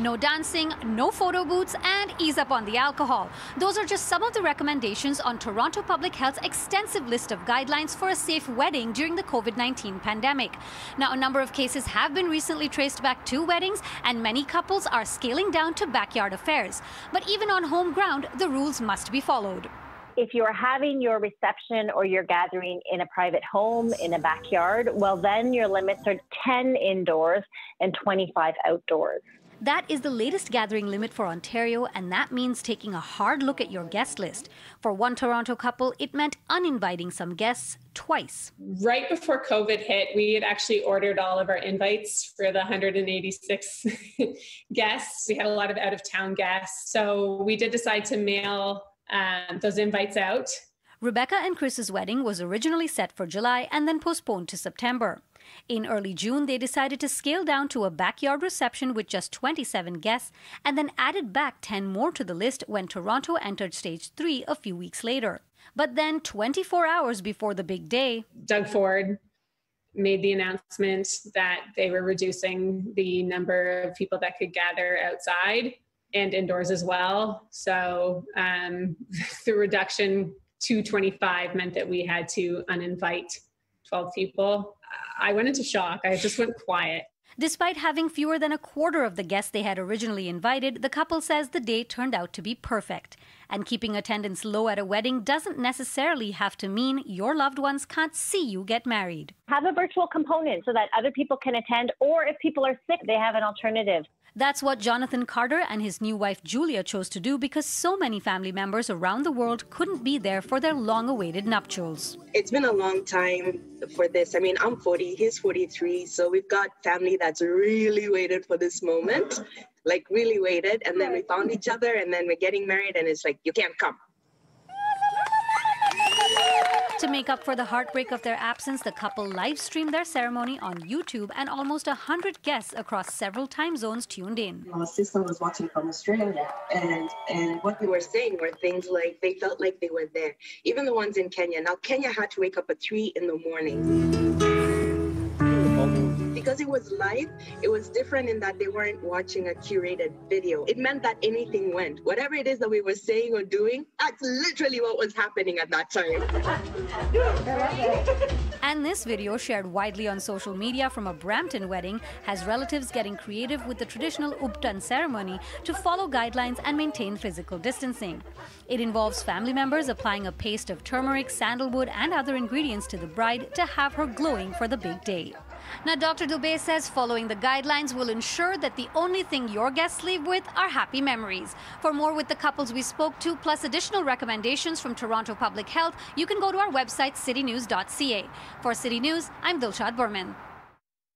No dancing, no photo booths, and ease up on the alcohol. Those are just some of the recommendations on Toronto Public Health's extensive list of guidelines for a safe wedding during the COVID 19 pandemic. Now, a number of cases have been recently traced back to weddings, and many couples are scaling down to backyard affairs. But even on home ground, the rules must be followed if you're having your reception or your gathering in a private home in a backyard, well, then your limits are 10 indoors and 25 outdoors. That is the latest gathering limit for Ontario, and that means taking a hard look at your guest list. For one Toronto couple, it meant uninviting some guests twice. Right before COVID hit, we had actually ordered all of our invites for the 186 guests. We had a lot of out of town guests. So we did decide to mail um, those invites out. Rebecca and Chris's wedding was originally set for July and then postponed to September. In early June, they decided to scale down to a backyard reception with just 27 guests and then added back 10 more to the list when Toronto entered stage 3 a few weeks later. But then, 24 hours before the big day, Doug Ford made the announcement that they were reducing the number of people that could gather outside and indoors as well. So um, the reduction to 25 meant that we had to uninvite 12 people. I went into shock. I just went quiet. Despite having fewer than a quarter of the guests they had originally invited, the couple says the day turned out to be perfect. And keeping attendance low at a wedding doesn't necessarily have to mean your loved ones can't see you get married. Have a virtual component so that other people can attend, or if people are sick, they have an alternative. That's what Jonathan Carter and his new wife Julia chose to do because so many family members around the world couldn't be there for their long awaited nuptials. It's been a long time for this. I mean, I'm 40, he's 43, so we've got family that's really waited for this moment, like really waited. And then we found each other, and then we're getting married, and it's like, you can't come. To make up for the heartbreak of their absence, the couple live streamed their ceremony on YouTube and almost 100 guests across several time zones tuned in. My sister was watching from Australia, and, and what they were saying were things like they felt like they were there. Even the ones in Kenya. Now, Kenya had to wake up at 3 in the morning because it was live, it was different in that they weren't watching a curated video. It meant that anything went. Whatever it is that we were saying or doing, that's literally what was happening at that time. and this video, shared widely on social media from a Brampton wedding, has relatives getting creative with the traditional Uptan ceremony to follow guidelines and maintain physical distancing. It involves family members applying a paste of turmeric, sandalwood, and other ingredients to the bride to have her glowing for the big day. Now, Dr. Dubey says following the guidelines will ensure that the only thing your guests leave with are happy memories. For more with the couples we spoke to, plus additional recommendations from Toronto Public Health, you can go to our website, citynews.ca. For City News, I'm Dilshad Burman.